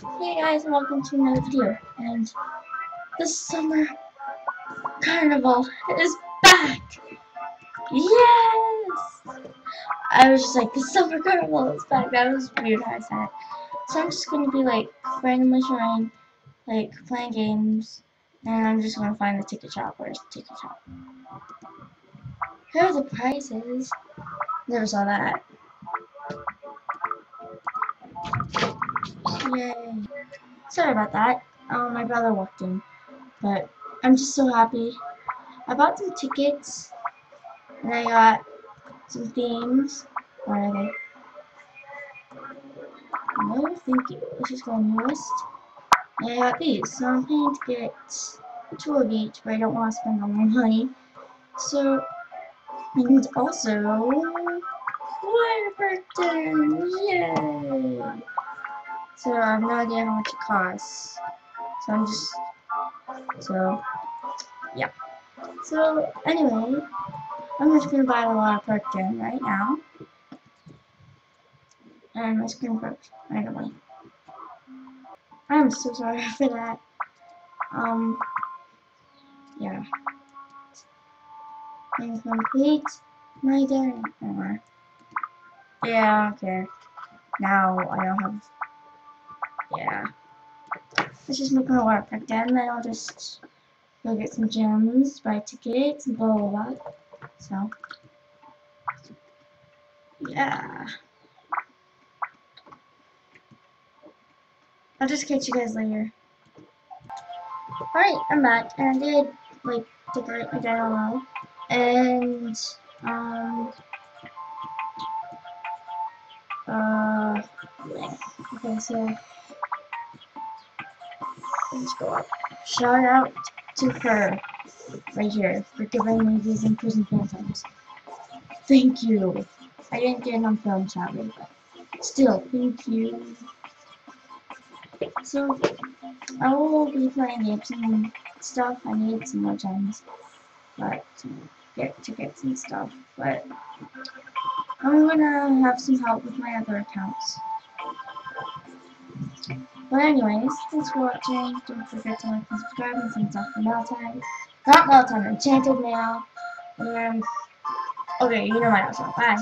Hey guys, and welcome to another video. And the summer carnival is back! Yes! I was just like, the summer carnival is back. That was weird how I said it. So I'm just gonna be like randomly trying, like playing games, and I'm just gonna find the ticket shop. Where's the ticket shop? Here are the prices. Never saw that. Yay. Sorry about that. Um, my brother walked in. But I'm just so happy. I bought some tickets. And I got some themes. Where are they? No, thank you. Let's just go list. And I got these. So I'm planning to get two of each, but I don't want to spend all my money. So, and also, Warburton! Yay! So I have no idea how much it costs. So I'm just so yeah. So anyway, I'm just gonna buy the water gym right now. And my screen broke right away. I'm so sorry for that. Um yeah. And complete my day. Uh, yeah, okay. Now I don't have yeah. Let's just make my water park then, then I'll just go get some gems, buy tickets, and blah blah blah. So, yeah. I'll just catch you guys later. Alright, I'm back, and I did, like, decorate my room, and, um, uh, okay, so, Let's go up. Shout out to her right here for giving me these in-prison phantoms. Thank you. I didn't get it on film, sadly, but still, thank you. So, I will be playing games and stuff. I need some more gems, but to get tickets and stuff. But I'm gonna have some help with my other accounts. But anyways, thanks for watching. Don't forget to like and subscribe and send stuff for Meltime. Not Meltime, Enchanted Mail. And, okay, you know my outro. Bye.